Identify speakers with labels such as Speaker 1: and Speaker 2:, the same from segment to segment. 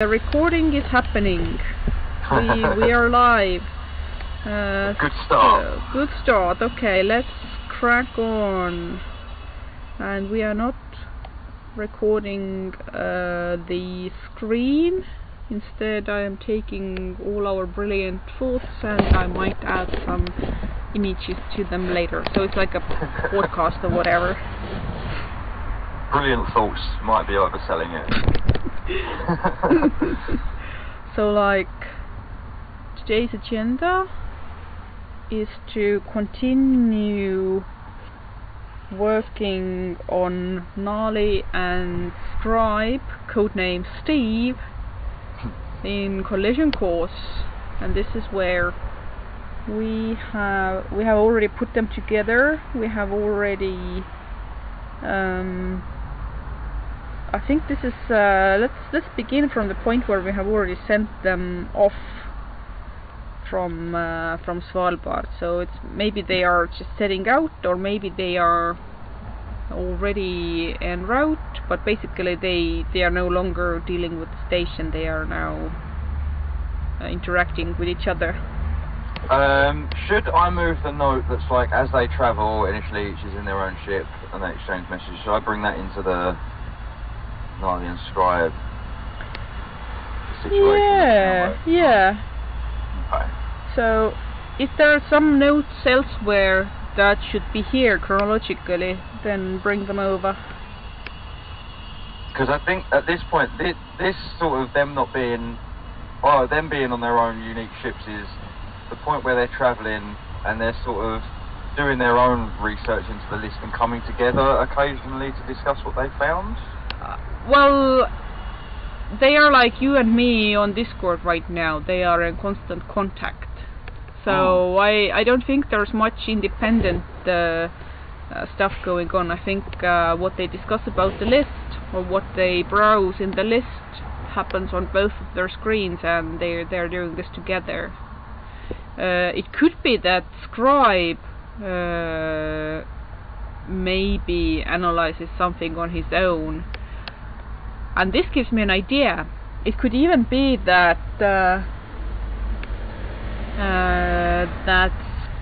Speaker 1: The recording is happening. We, we are live. Uh,
Speaker 2: Good start.
Speaker 1: uh, good start. Okay, let's crack on. And we are not recording uh, the screen. Instead, I am taking all our brilliant thoughts and I might add some images to them later. So it's like a podcast or whatever.
Speaker 2: Brilliant thoughts might be overselling it.
Speaker 1: so like today's agenda is to continue working on Nali and Scribe, codename Steve, in collision course and this is where we have we have already put them together we have already um, I think this is uh, let's let's begin from the point where we have already sent them off from uh, from Svalbard. So it's maybe they are just setting out, or maybe they are already en route. But basically, they they are no longer dealing with the station. They are now uh, interacting with each other.
Speaker 2: um, should I move the note that's like as they travel, initially each is in their own ship and they exchange messages, should I bring that into the Nile and Scribe situation?
Speaker 1: Yeah, yeah.
Speaker 2: Okay.
Speaker 1: So, if there are some notes elsewhere that should be here chronologically, then bring them over.
Speaker 2: Because I think at this point, this, this sort of them not being, well, them being on their own unique ships is the point where they're travelling and they're sort of doing their own research into the list and coming together occasionally to discuss what they found.
Speaker 1: Well, they are like you and me on Discord right now. They are in constant contact. So I I don't think there's much independent uh, uh, stuff going on. I think uh, what they discuss about the list or what they browse in the list happens on both of their screens, and they they're doing this together. Uh, it could be that Scribe uh, maybe analyzes something on his own and this gives me an idea. It could even be that uh, uh, that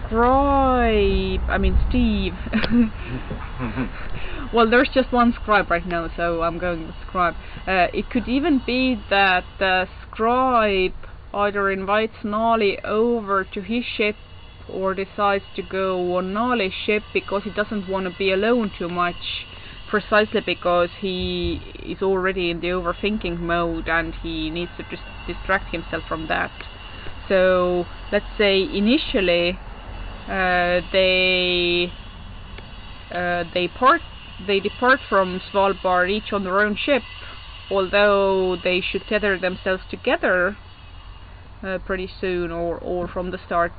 Speaker 1: Scribe, I mean Steve. well, there's just one Scribe right now, so I'm going with Scribe. Uh, it could even be that uh, Scribe either invites Nali over to his ship or decides to go on Nali's ship because he doesn't want to be alone too much precisely because he is already in the overthinking mode and he needs to just distract himself from that. So let's say initially uh, they uh, they part they depart from Svalbard each on their own ship, although they should tether themselves together uh, pretty soon or or from the start.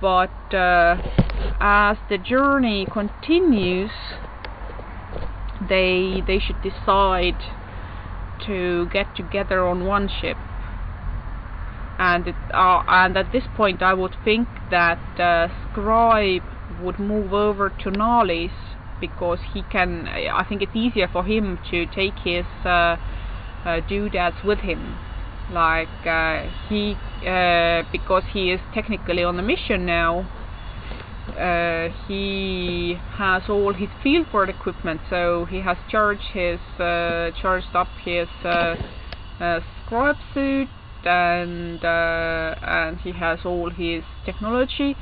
Speaker 1: But uh, as the journey continues, they they should decide to get together on one ship. And it, uh, and at this point I would think that uh, Scribe would move over to Nali's because he can I think it's easier for him to take his uh, uh, doodads with him. Like uh, he uh, because he is technically on a mission now uh, he has all his field fieldboard equipment, so he has charged his uh, charged up his uh, uh, scribe suit, and uh, and he has all his technology.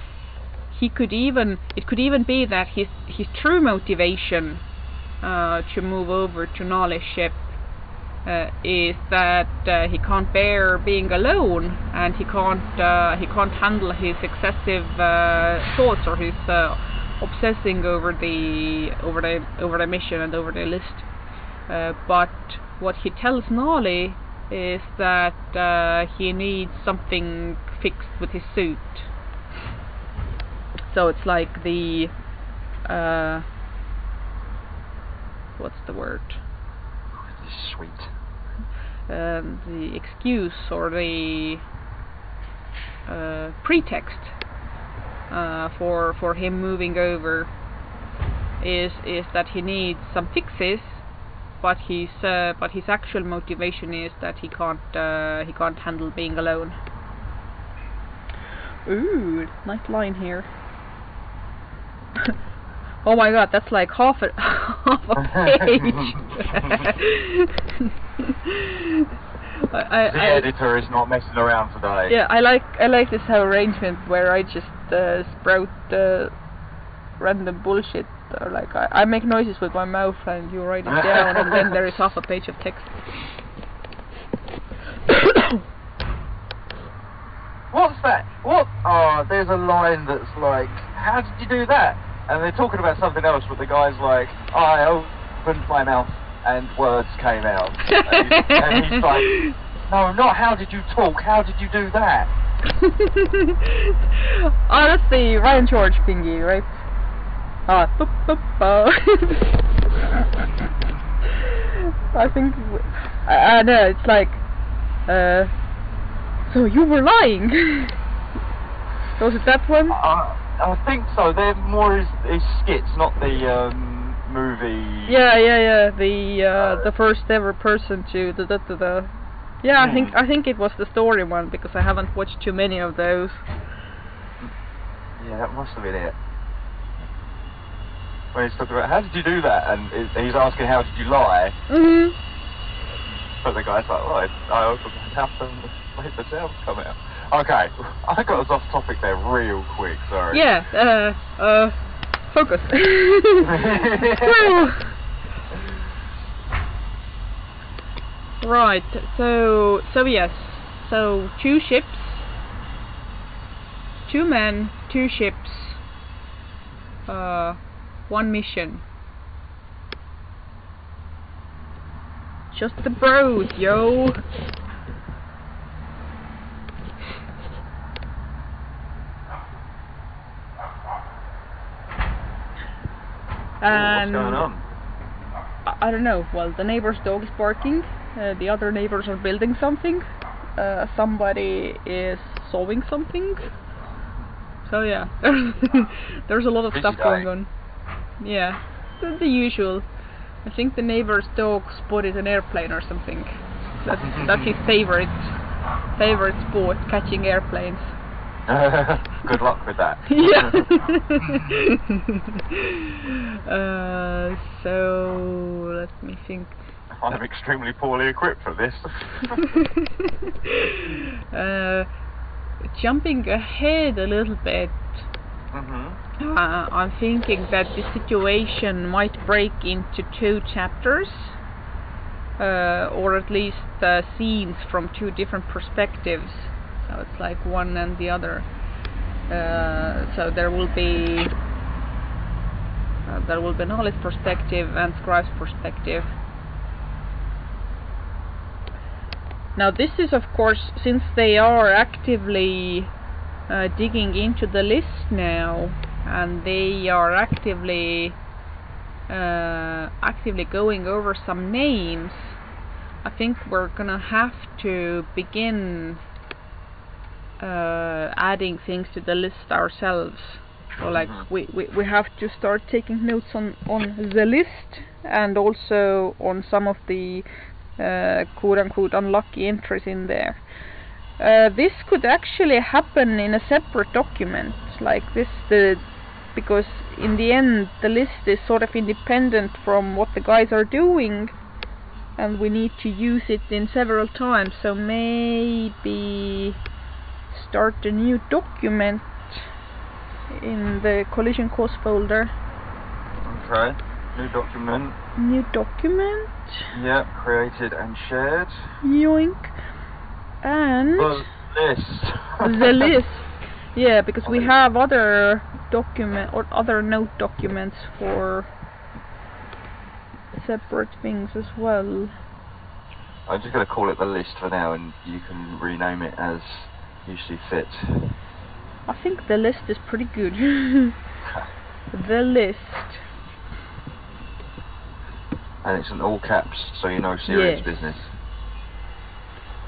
Speaker 1: He could even it could even be that his his true motivation uh, to move over to Nali's ship uh, is that uh, he can't bear being alone and he can't uh, he can't handle his excessive uh, thoughts or his uh, obsessing over the over the over the mission and over the list. Uh, but what he tells Nali is that he needs something fixed with his suit. So it's like the what's the word?
Speaker 2: Sweet.
Speaker 1: um, the excuse or the uh, pretext uh, for for him moving over is is that he needs some fixes but his uh, but his actual motivation is that he can't uh, he can't handle being alone. Ooh, nice line here. Oh my god, that's like half a half a page. I, I,
Speaker 3: The
Speaker 1: I,
Speaker 3: editor is not messing around today.
Speaker 1: yeah, I like I like this arrangement where I just uh, sprout uh, random bullshit. Or like I, I make noises with my mouth and you write it down, and then there is half a page of text.
Speaker 3: What's that? What? Oh, there's a line that's like, how did you do that? And they're talking about something else, but the guy's like, I opened my mouth and words came out. And he's, and he's like, no, not how did you talk, how did you do that?
Speaker 1: oh, that's the Ryan George thingy, right? Ah, boop. I think I know it's like, uh, so you were lying. Was it that one?
Speaker 3: I, I think so. They're more his, his skits, not the um, movie.
Speaker 1: Yeah, yeah, yeah. The uh, the first ever person to the the the. yeah, I think
Speaker 3: Hmm.
Speaker 1: I think it was the story one because I haven't watched too many of those.
Speaker 3: Yeah, that must have been it. When he's talking about, how did you do that? And he's asking, how did you lie?
Speaker 1: Mhm.
Speaker 3: But the guy's like, well, I, I opened my mouth and made the sounds come out. Okay, I think got us off topic there real quick, sorry.
Speaker 1: Yeah. Uh. Uh. Focus. Right. So. So yes. So two ships. Two men. Two ships. Uh. One mission. Just the bros, yo. And
Speaker 3: What's going on?
Speaker 1: I, I don't know. Well, the neighbor's dog is barking. Uh, the other neighbors are building something. Uh, somebody is sewing something. So yeah, there's a lot of
Speaker 3: Busy
Speaker 1: stuff going on. Yeah, the, the usual. I think the neighbor's dog spotted an airplane or something. That's that's his favorite favorite sport, catching airplanes.
Speaker 3: Good luck with that.
Speaker 1: yeah. uh, so let me think.
Speaker 3: I'm extremely poorly equipped for this.
Speaker 1: uh, jumping ahead a little bit,
Speaker 3: hmm
Speaker 1: uh, I'm thinking that the situation might break into two chapters, uh, or at least uh, scenes from two different perspectives. So it's like one and the other. Uh, so there will be uh, there will be Nali's perspective and Scribe's perspective. Now this is of course since they are actively uh, digging into the list now and they are actively uh, actively going over some names I think we're gonna have to begin uh, adding things to the list ourselves so like
Speaker 3: Mhm.
Speaker 1: we, we, we have to start taking notes on, on the list and also on some of the uh, quote unquote unlucky entries in there. Uh, this could actually happen in a separate document like this the because in the end the list is sort of independent from what the guys are doing and we need to use it in several times so maybe start a new document in the collision course folder
Speaker 3: Okay. New document.
Speaker 1: new document
Speaker 3: Yep. Created and shared.
Speaker 1: yoink and
Speaker 3: The list.
Speaker 1: the list yeah because we have other document or other note documents for separate things as well
Speaker 3: I'm just going to call it the list for now, and you can rename it as you see fit.
Speaker 1: I think the list is pretty good the list
Speaker 3: and it's in all caps, so you know serious
Speaker 1: Yes.
Speaker 3: business.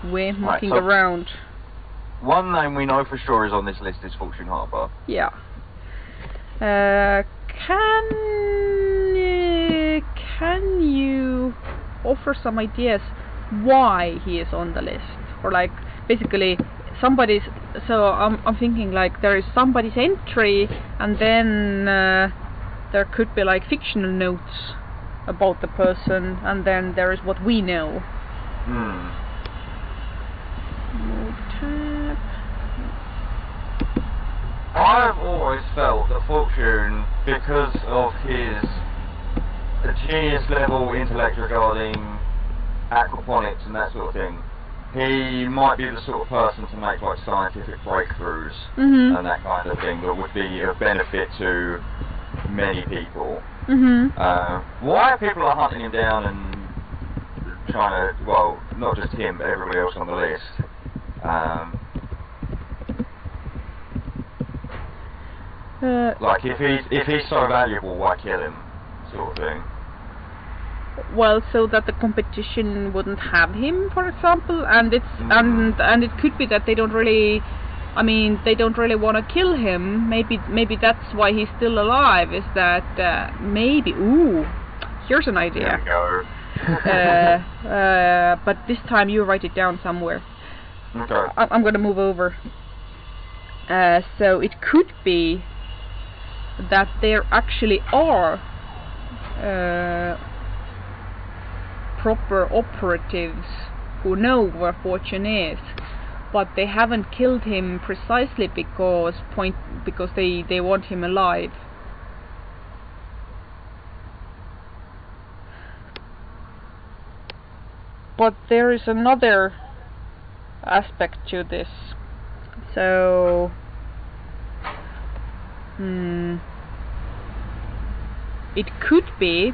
Speaker 1: we're mucking
Speaker 3: so-
Speaker 1: around
Speaker 3: One name we know for sure is on this list is Fortune Harbour.
Speaker 1: Yeah. Uh, can uh, can you offer some ideas why he is on the list, or like basically somebody's. So I'm I'm thinking like there is somebody's entry, and then uh, there could be like fictional notes about the person, and then there is what we know.
Speaker 2: Hmm.
Speaker 1: Move tab.
Speaker 2: I've always felt that Fortune, because of his genius level intellect regarding aquaponics and that sort of thing, he might be the sort of person to make like scientific breakthroughs
Speaker 1: Mhm.
Speaker 2: and that kind of thing that would be of benefit to many people.
Speaker 1: Mhm.
Speaker 2: Uh, why people are hunting him down and trying to, well, not just him, but everybody else on the list. Um,
Speaker 1: Uh,
Speaker 2: like if he's if he's so valuable, why kill him, sort of thing.
Speaker 1: Well, so that the competition wouldn't have him, for example, and it's
Speaker 2: Mhm.
Speaker 1: and and it could be that they don't really. I mean, they don't really want to kill him. Maybe maybe that's why he's still alive. Is that uh, maybe? Ooh, here's an idea. uh, uh, but this time you write it down somewhere.
Speaker 2: okay.
Speaker 1: I- I'm gonna move over. Uh, so it could be that there actually are uh, proper operatives who know where Fortune is, but they haven't killed him precisely because point because they they want him alive. But there is another aspect to this. So, hmm, it could be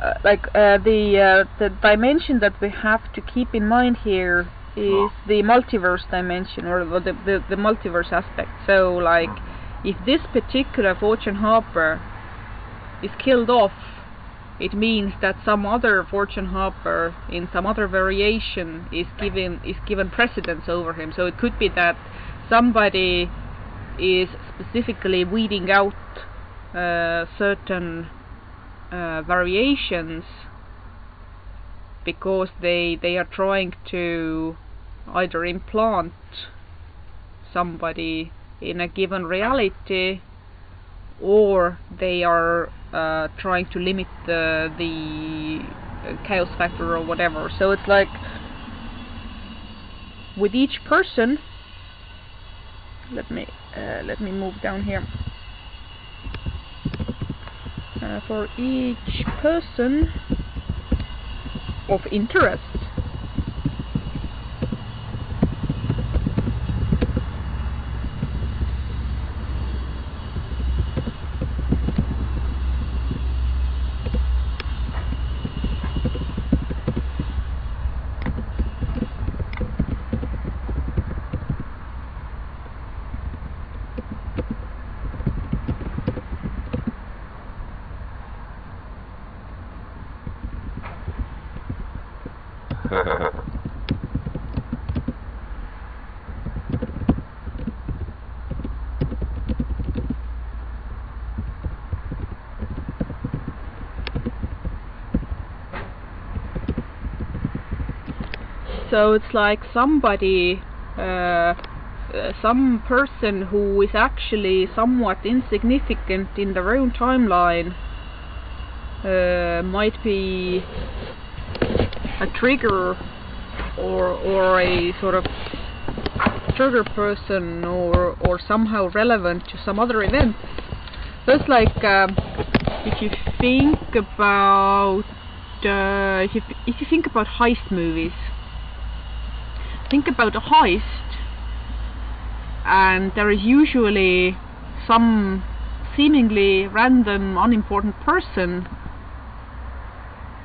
Speaker 1: uh, like uh, the uh, the dimension that we have to keep in mind here is the multiverse dimension or the the, the multiverse aspect. So, like, if this particular Fortune Hopper is killed off, it means that some other Fortune Hopper in some other variation is given is given precedence over him. So it could be that somebody is specifically weeding out uh, certain uh, variations because they they are trying to either implant somebody in a given reality or they are uh, trying to limit the the chaos factor or whatever. So it's like with each person. Let me uh, let me move down here. Uh, for each person of interest. So it's like somebody, uh, uh, some person who is actually somewhat insignificant in their own timeline uh, might be a trigger or or a sort of trigger person or or somehow relevant to some other event. So it's like um, if you think about uh, if if you think about heist movies, think about a heist, and there is usually some seemingly random, unimportant person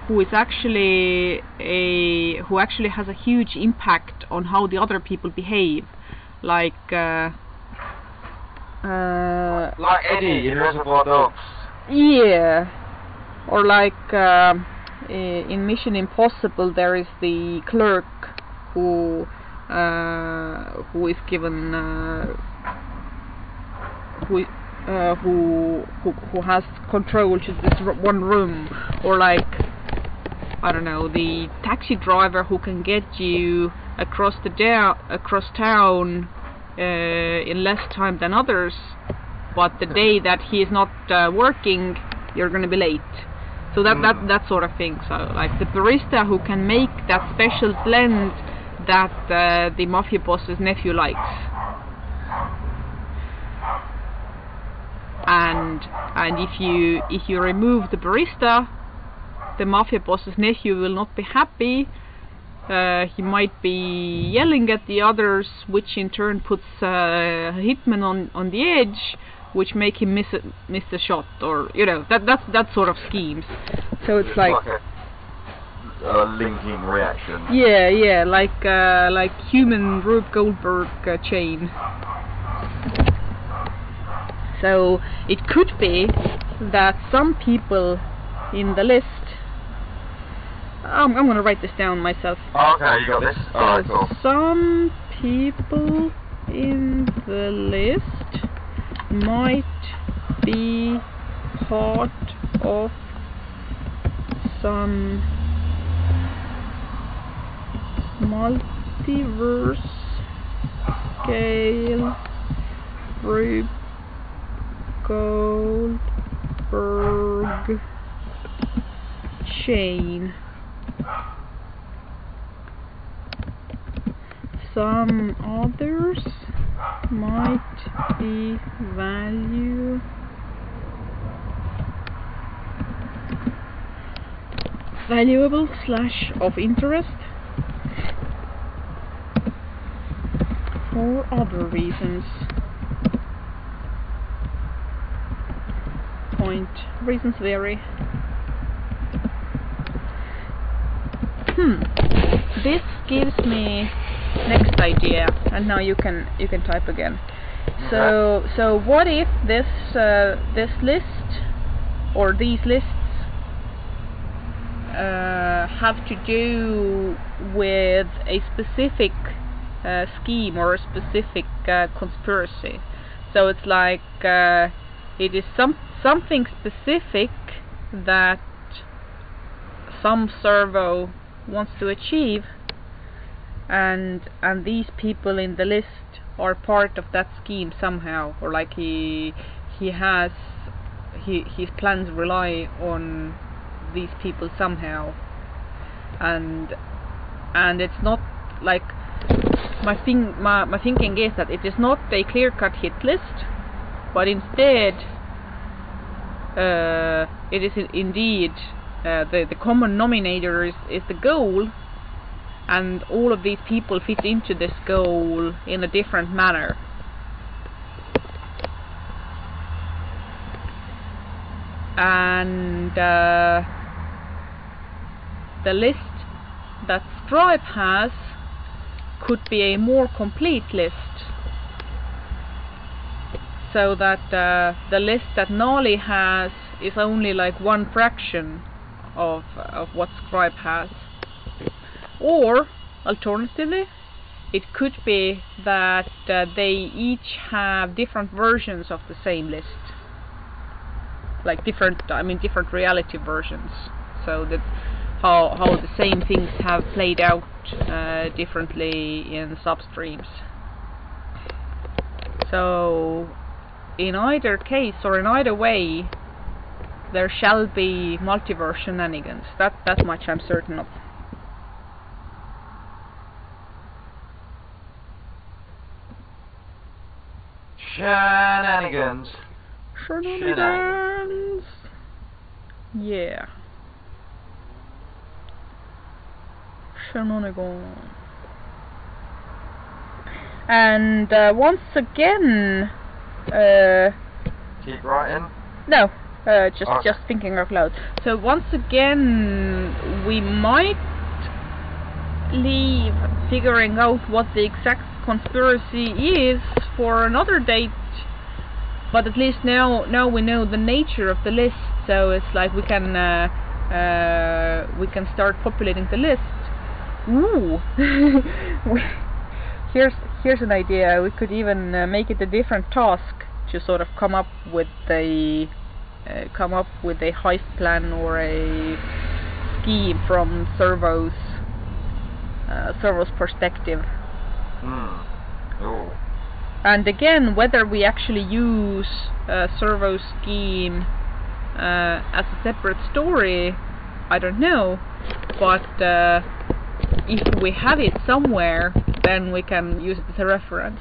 Speaker 1: who is actually a who actually has a huge impact on how the other people behave, like. Uh, uh,
Speaker 2: like Eddie in Reservoir Dogs.
Speaker 1: yeah, or like i- in Mission Impossible, there is the clerk who uh, who is given uh, who uh, who who who has control to this r- one room, or like I don't know the taxi driver who can get you across the down across town uh, in less time than others, but the day that he is not uh, working, you're going to be late. So that that
Speaker 2: Mm.
Speaker 1: that sort of thing. So like the barista who can make that special blend that uh, the mafia boss's nephew likes. And and if you if you remove the barista, the mafia boss's nephew will not be happy. Uh, he might be yelling at the others, which in turn puts uh, Hitman on on the edge, which make him miss a, miss the shot, or you know that that's that sort of schemes. So it's like
Speaker 2: a, a linking reaction.
Speaker 1: yeah, yeah, like uh, like human Rube Goldberg uh, chain. So it could be that some people in the list. I'm, I'm gonna write this down myself.
Speaker 2: Okay, you got this. Cool.
Speaker 1: Some people in the list might be part of some multiverse scale Rube Goldberg chain. Some others might be value valuable slash of interest for other reasons. Point reasons vary. Hmm. This gives me next idea, and now you can you can type again. So so what if this uh, this list or these lists uh, have to do with a specific scheme or a specific uh, conspiracy. So it's like uh, it is some something specific that some servo wants to achieve, and and these people in the list are part of that scheme somehow, or like he he has he his plans rely on these people somehow and and it's not like my thing my, my thinking is that it is not a clear cut hit list but instead uh, it is indeed uh, the the common nominator is, is the goal and all of these people fit into this goal in a different manner. And uh, the list that Scribe has could be a more complete list. So that uh, the list that Nali has is only like one fraction of of what Scribe has. Or alternatively it could be that uh, they each have different versions of the same list. Like different I mean different reality versions. So that how how the same things have played out uh, differently in substreams so in either case or in either way there shall be multiverse shenanigans that that much I'm certain of
Speaker 2: Shenanigans.
Speaker 1: Shenanigans. Yeah. Shenanigans. And uh, once again, uh,
Speaker 2: Keep writing.
Speaker 1: no, uh, just
Speaker 2: Okay.
Speaker 1: just thinking out loud. So once again, we might leave figuring out what the exact conspiracy is for another date. But at least now now we know the nature of the list, so it's like we can uh, uh, we can start populating the list. Ooh, here's here's an idea. We could even uh, make it a different task to sort of come up with a uh, come up with a heist plan or a scheme from Servo's uh, Servo's perspective.
Speaker 2: Hmm. Oh.
Speaker 1: And again, whether we actually use uh, Servo's scheme uh, as a separate story, I don't know. But uh, if we have it somewhere, then we can use it as a reference.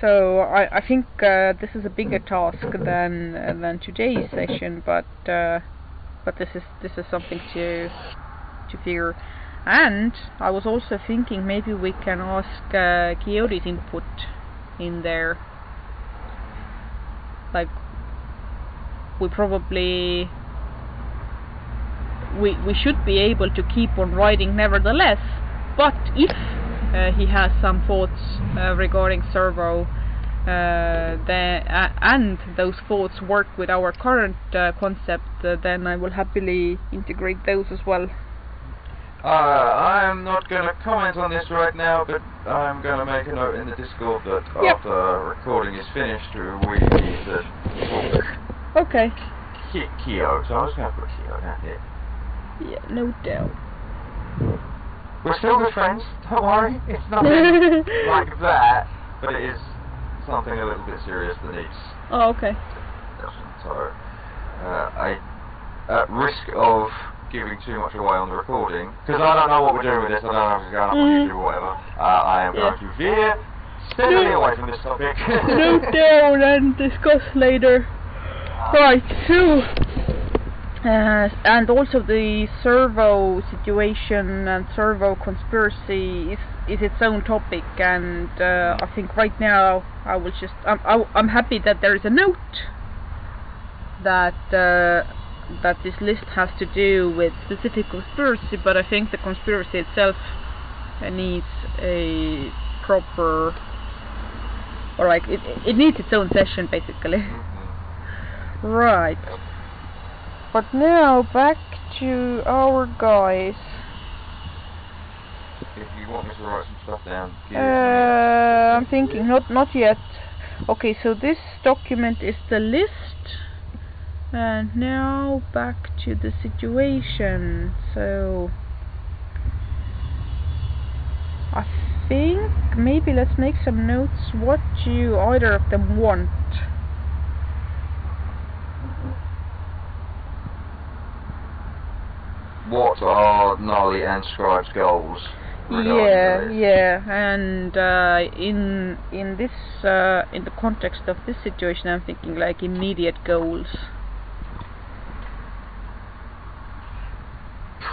Speaker 1: So I, I think uh, this is a bigger task than uh, than today's session, but uh, but this is this is something to to figure. And I was also thinking maybe we can ask uh, Coyote's input in there. Like we probably we we should be able to keep on writing nevertheless. But if uh, he has some thoughts uh, regarding servo, uh, the, uh, and those thoughts work with our current uh, concept, uh, then I will happily integrate those as well.
Speaker 3: Uh, I am not going to comment on this right now, but I'm going to make a note in the Discord that
Speaker 1: Yep.
Speaker 3: after recording is finished, we need to talk
Speaker 1: Okay.
Speaker 3: Kyo. So I was going to put Kyo down here.
Speaker 1: Yeah, no doubt.
Speaker 3: We're still good friends. Don't worry. It's nothing like that, but it is something a little bit serious that needs
Speaker 1: Oh, okay.
Speaker 3: So, uh, I, at risk of giving too much away on the recording, because I don't know what we're doing with this, I don't know if it's going up on
Speaker 1: Mhm.
Speaker 3: YouTube or whatever, uh, I am
Speaker 1: Yeah.
Speaker 3: going to veer steadily
Speaker 1: No.
Speaker 3: away from this topic.
Speaker 1: Note down and discuss later. Right, so uh, and also the servo situation and servo conspiracy is is its own topic, and uh, I think right now I will just I'm I, I'm happy that there is a note that uh, that this list has to do with specific conspiracy, but I think the conspiracy itself needs a proper or like it it needs its own session basically.
Speaker 3: Mhm.
Speaker 1: Right. But now back to our guys.
Speaker 3: If you want me to write some stuff down,
Speaker 1: Uh, I'm thinking not not yet. Okay, so this document is the list. And now back to the situation. So I think maybe let's make some notes what you either of them want.
Speaker 3: What are Gnarly and Scribe's goals?
Speaker 1: Yeah,
Speaker 3: this?
Speaker 1: yeah, and uh, in in this uh, in the context of this situation, I'm thinking like immediate goals.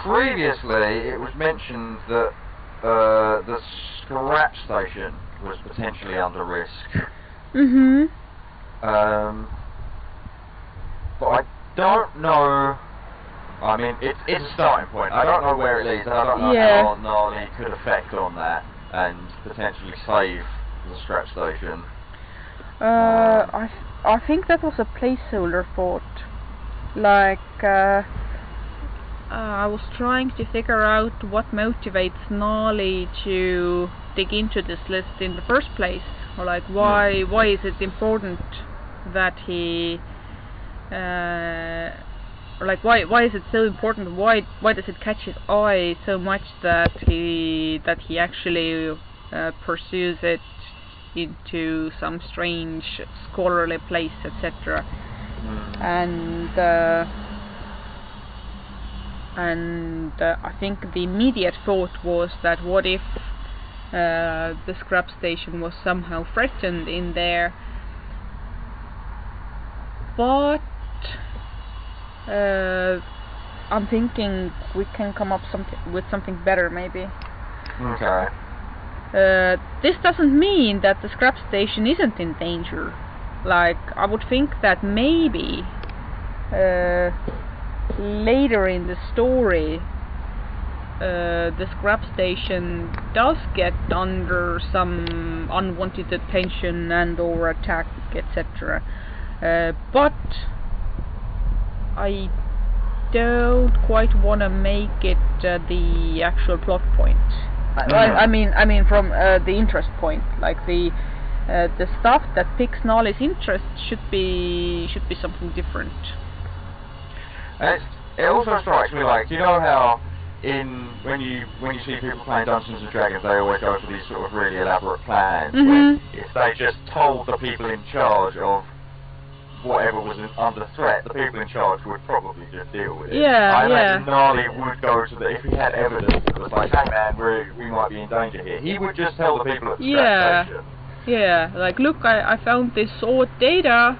Speaker 3: Previously, it was mentioned that uh, the scrap station was potentially under risk.
Speaker 1: Mhm.
Speaker 3: Um, but I don't know. I mean, it, it's a starting point. I don't know where it leads. and I don't know
Speaker 1: Yeah.
Speaker 3: how Gnarly could affect on that and potentially save the scrap station.
Speaker 1: Uh, I th- I think that was a placeholder thought. Like uh, uh, I was trying to figure out what motivates Gnarly to dig into this list in the first place, or like why why is it important that he uh, or like why why is it so important? Why why does it catch his eye so much that he that he actually uh, pursues it into some strange scholarly place, etc.
Speaker 3: Hmm.
Speaker 1: And uh, and uh, I think the immediate thought was that what if uh, the scrap station was somehow threatened in there, but uh, I'm thinking we can come up something with something better maybe.
Speaker 3: Okay.
Speaker 1: Uh, this doesn't mean that the scrap station isn't in danger. Like, I would think that maybe uh, later in the story, uh, the scrap station does get under some unwanted attention and or attack, etc. Uh, but I don't quite want to make it uh, the actual plot point. I,
Speaker 3: Mhm.
Speaker 1: I, I mean, I mean from uh, the interest point, like the uh, the stuff that piques Nali's interest should be should be something different.
Speaker 3: And it's, it also strikes me like you know how in when you when you see people playing Dungeons and Dragons, they always go for these sort of really elaborate plans.
Speaker 1: Mhm.
Speaker 3: When if they just told the people in charge of whatever was under threat, the people in charge would probably just deal with it.
Speaker 1: Yeah,
Speaker 3: I imagine
Speaker 1: yeah.
Speaker 3: Gnarly would go to the if he had evidence that was like, hey man, we we might be in danger here. He would just tell the people at the
Speaker 1: Yeah.
Speaker 3: station.
Speaker 1: Yeah, like look, I, I found this odd data,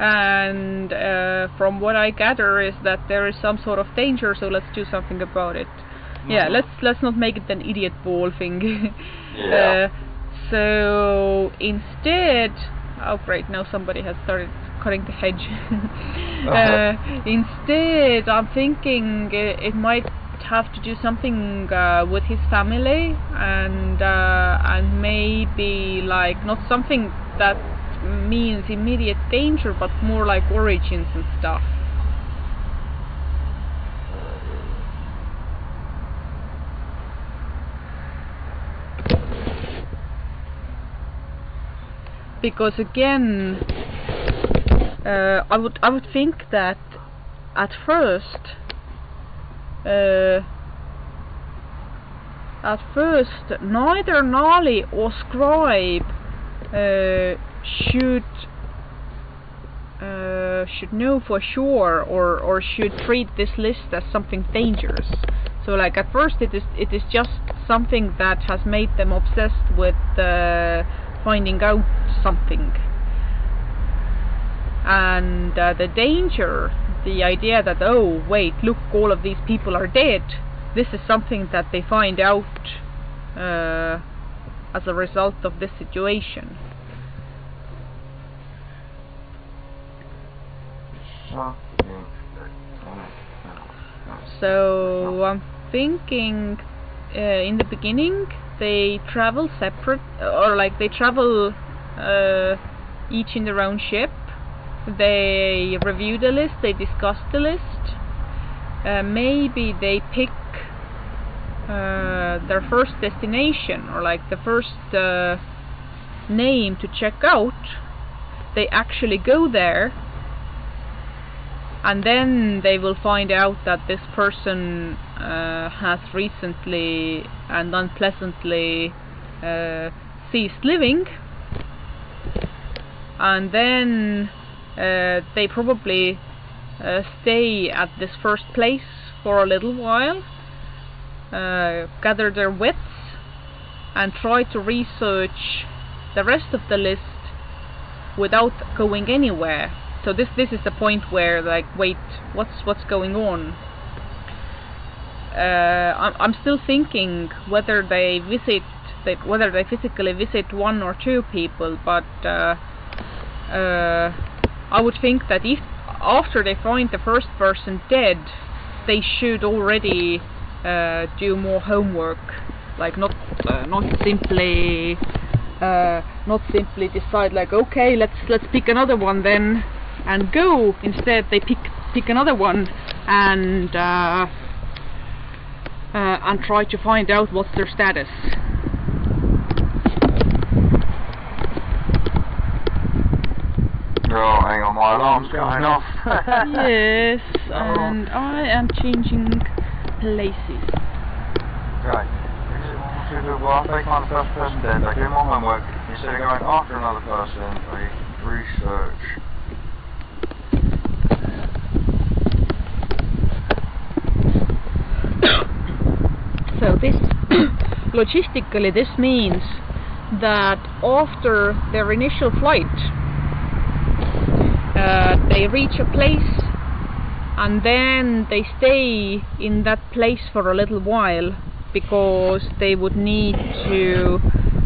Speaker 1: and uh, from what I gather is that there is some sort of danger, so let's do something about it. Yeah,
Speaker 3: Mhm.
Speaker 1: let's let's not make it an idiot ball thing.
Speaker 3: Yeah.
Speaker 1: uh, so instead, oh great, now somebody has started cutting the hedge. uh, instead, I'm thinking uh, it might have to do something uh, with his family and uh, and maybe like not something that means immediate danger, but more like origins and stuff. Because again, uh, I would I would think that at first, uh, at first neither Nali or Scribe uh, should uh, should know for sure or or should treat this list as something dangerous. So like at first it is it is just something that has made them obsessed with uh, finding out something. And uh, the danger, the idea that oh wait look all of these people are dead, this is something that they find out uh, as a result of this situation. So I'm thinking uh, in the beginning they travel separate or like they travel uh, each in their own ship. They review the list, they discuss the list. Uh, maybe they pick uh, their first destination or like the first uh, name to check out. They actually go there and then they will find out that this person uh, has recently and unpleasantly uh, ceased living. And then uh, they probably uh, stay at this first place for a little while uh, gather their wits and try to research the rest of the list without going anywhere. So this this is the point where like wait what's what's going on I'm, I'm still thinking whether they visit whether they physically visit one or two people but uh, uh, I would think that if after they find the first person dead they should already uh, do more homework. Like not uh, not simply uh, not simply decide like okay let's let's pick another one then and go. Instead they pick pick another one and uh, and try to find out what's their status
Speaker 3: Oh, hang on, my alarm's going off.
Speaker 1: yes
Speaker 3: Oh.
Speaker 1: and I am changing places
Speaker 3: Right. Well, after I'm the first person dead, they do more homework. Instead of going after another person, they research.
Speaker 1: So this logistically this means that after their initial flight uh, they reach a place and then they stay in that place for a little while because they would need to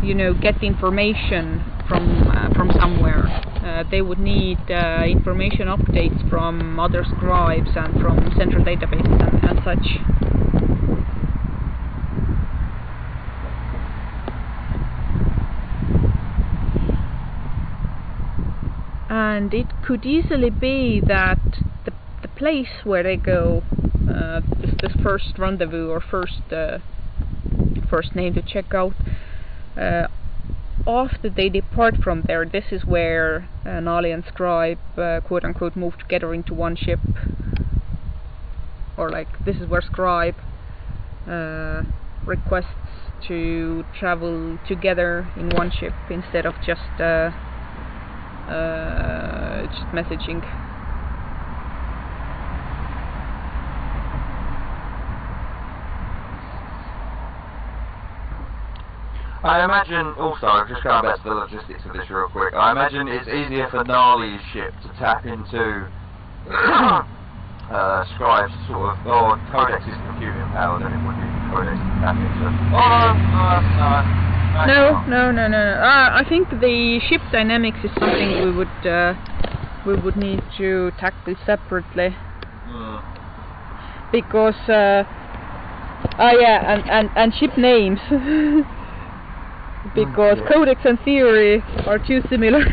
Speaker 1: you know get information from uh, from somewhere. Uh, they would need uh, information updates from other scribes and from central databases and, and such and it could easily be that the the place where they go, uh, this, this first rendezvous or first uh, first name to check out, uh, after they depart from there, this is where an alien scribe, uh, quote unquote, move together into one ship. or like this is where Scribe uh, requests to travel together in one ship instead of just uh, just messaging.
Speaker 3: I imagine also, just going back to the logistics of this real quick, I imagine it's easier for Nali's ship to tap into uh, Scribe's sort of, or Codex's computing power than it would be for Codex to tap into. Oh, no,
Speaker 1: No, no, no, no. no. Uh, I think the ship dynamics is something we would uh, we would need to tackle separately because uh, ah yeah, and and and ship names because. Codex and Theory are too similar.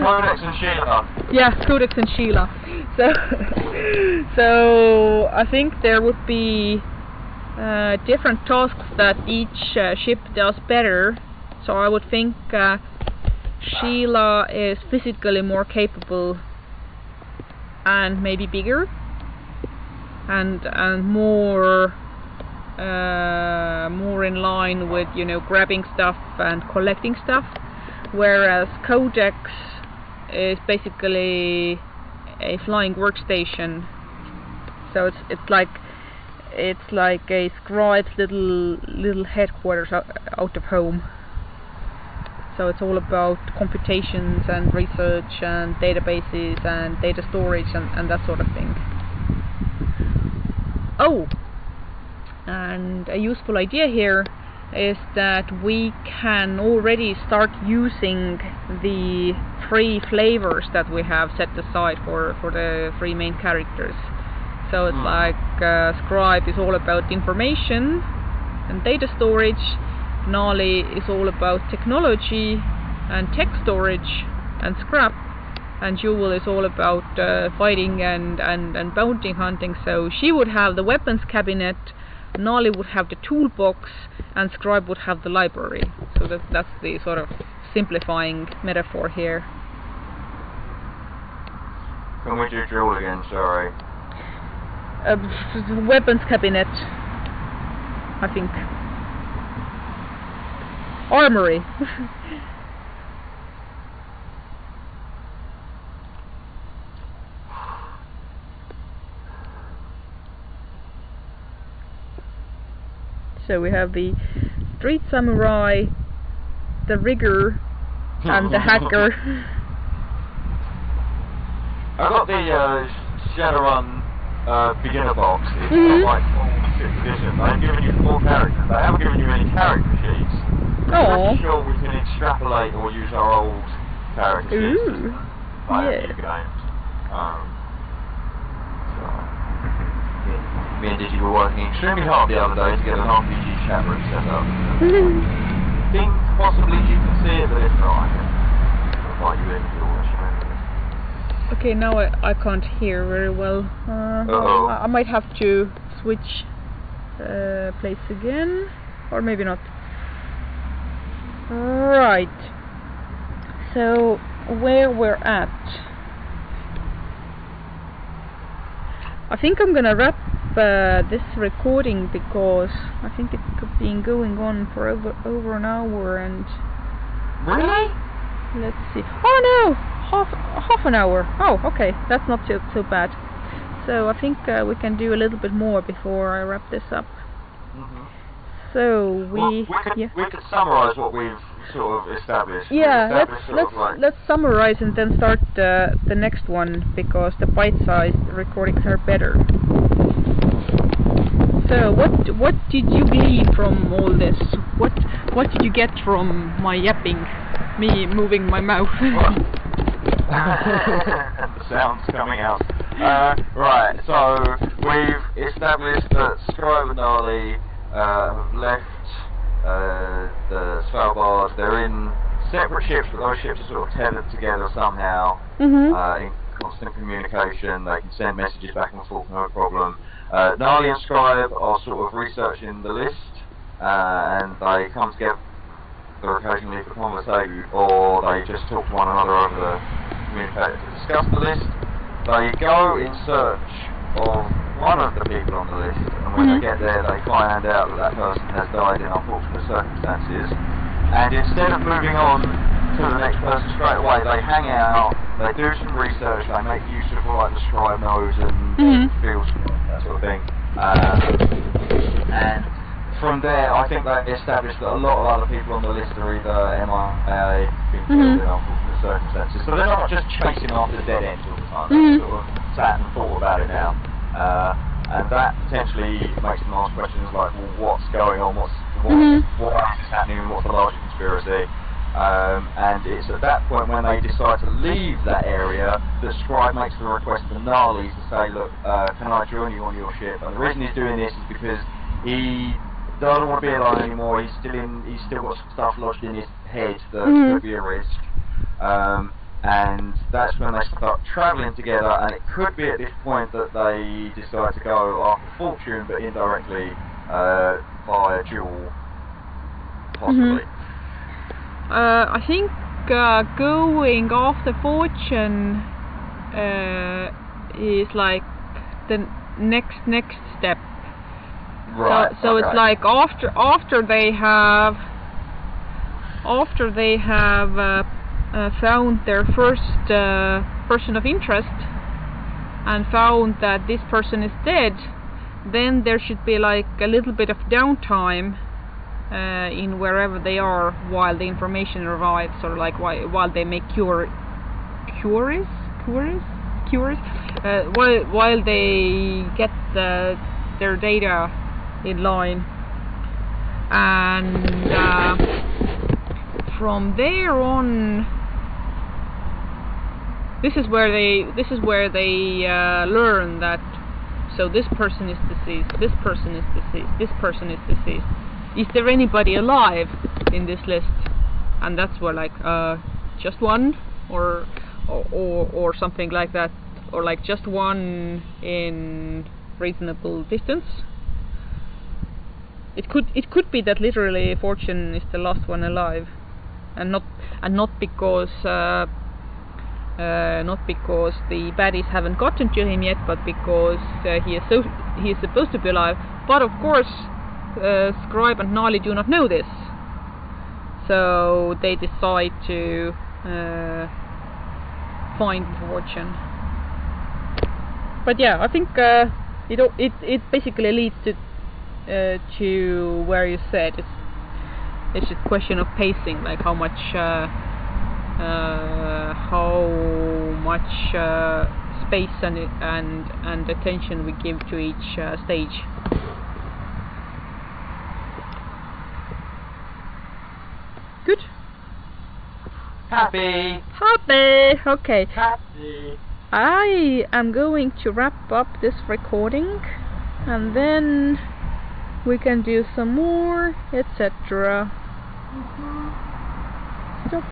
Speaker 3: Codex and Sheila.
Speaker 1: Yeah, Codex and Sheila. So, so I think there would be uh, different tasks that each uh, ship does better. So I would think uh, Sheila is physically more capable and maybe bigger and and more uh, more in line with you know grabbing stuff and collecting stuff whereas Codex is basically a flying workstation. So it's it's like it's like a scribe's little little headquarters out, of home. So it's all about computations and research and databases and data storage and, and that sort of thing. Oh, and a useful idea here is that we can already start using the three flavors that we have set aside for, for the three main characters. So it's
Speaker 3: Hmm.
Speaker 1: like uh, Scribe is all about information and data storage, Nali is all about technology and tech storage and scrap, and Jewel is all about uh, fighting and, and, and bounty hunting. So she would have the weapons cabinet, Nali would have the toolbox, and Scribe would have the library. So that, that's the sort of simplifying metaphor here.
Speaker 3: Come with do drill again? Sorry.
Speaker 1: Uh, weapons cabinet, I think. Armory. so we have the street samurai, the rigger, and the hacker.
Speaker 3: I got the uh, Shadowrun uh, beginner box. It's
Speaker 1: Mhm.
Speaker 3: like all fifth edition. I've given you four characters. I haven't given you any character sheets. I'm
Speaker 1: Aw.
Speaker 3: sure we can extrapolate or use our old character sheets.
Speaker 1: Ooh.
Speaker 3: Like
Speaker 1: Yeah.
Speaker 3: new games. Um, so, yeah. Me and Digi were working extremely hard the other day to get an RPG chat room set up. think possibly you can see it, but if not, I can invite you in if you want to show me.
Speaker 1: Okay, now I, I can't hear very well. Uh,
Speaker 3: Uh-oh.
Speaker 1: I, I might have to switch uh, place again, or maybe not. Right. So where we're at. I think I'm gonna wrap uh, this recording because I think it's been going on for over over an hour and
Speaker 3: Really?
Speaker 1: Let's see. Oh no, half half an hour. Oh, okay, that's not too too bad. So I think uh, we can do a little bit more before I wrap this up.
Speaker 3: Mm-hmm.
Speaker 1: So we,
Speaker 3: well, we could
Speaker 1: yeah,
Speaker 3: we could summarise what we've sort of established.
Speaker 1: Yeah. Let's let's
Speaker 3: like
Speaker 1: let's summarize and then start uh, the next one because the bite-sized recordings are better. So what what did you glean from all this? What what did you get from my yapping, me moving my mouth?
Speaker 3: the sounds coming out. Uh, right, so we've established that Scribe and Nali uh, have left uh, the Svalbard. They're in separate ships, but those ships are sort of tethered together somehow.
Speaker 1: mhm.
Speaker 3: uh, in constant communication. They can send messages back and forth, no problem. Uh, Nali and Scribe are sort of researching the list, uh, and they come together occasionally for conversation, or they just talk to one another over the communicator to discuss the list. They go in search of one of the people on the list, and when
Speaker 1: Mhm.
Speaker 3: they get there, they find out that that person has died in unfortunate circumstances. And instead of moving on to the next person straight away, they hang out, they do some research, they make use of like the scribe nose and
Speaker 1: Mhm.
Speaker 3: field that sort of thing. Um, and from there, I think they established that a lot of other people on the list are either MIA, in unfortunate circumstances. So they're not just chasing after dead ends all the time.
Speaker 1: Mhm.
Speaker 3: They've sort of sat and thought about it now. Uh, and that potentially makes them ask questions like, well, what's going on? What's what,
Speaker 1: Mhm.
Speaker 3: what is happening? What's the larger conspiracy? Um, and it's at that point when they decide to leave that area that Scribe makes the request to Nali to say, look, uh, can I join you on your ship? And the reason he's doing this is because he doesn't want to be alone anymore. He's still in. He's still got stuff lodged in his head that
Speaker 1: Mhm.
Speaker 3: could be a risk. Um, and that's when they start travelling together. And it could be at this point that they decide to go after Fortune, but indirectly uh, via Jewel, possibly.
Speaker 1: Uh, I think uh, going after fortune uh, is like the next next step.
Speaker 3: Right.
Speaker 1: So, so it's like after after they have after they have uh, found their first uh, person of interest and found that this person is dead, then there should be like a little bit of downtime uh, in wherever they are while the information arrives, or like while, while they make cure cures cures cures uh, while while they get the, their data in line. And uh, from there on this is where they this is where they uh, learn that so this person is deceased this person is deceased this person is deceased. Is there anybody alive in this list? And that's where like uh just one or or or, something like that or like just one in reasonable distance? It could it could be that literally fortune is the last one alive and not and not because uh, uh, not because the baddies haven't gotten to him yet, but because uh, he is so he is supposed to be alive. But of course, uh, Scribe and Nali do not know this, so they decide to uh, find Fortune. But yeah, I think uh, it it it basically leads to uh, to where you said it's it's a question of pacing, like how much how much uh, space and and and attention we give to each uh, stage. Good.
Speaker 3: happy,
Speaker 1: Happy. Okay.
Speaker 3: happy.
Speaker 1: I am going to wrap up this recording, and then we can do some more, etc. Stop.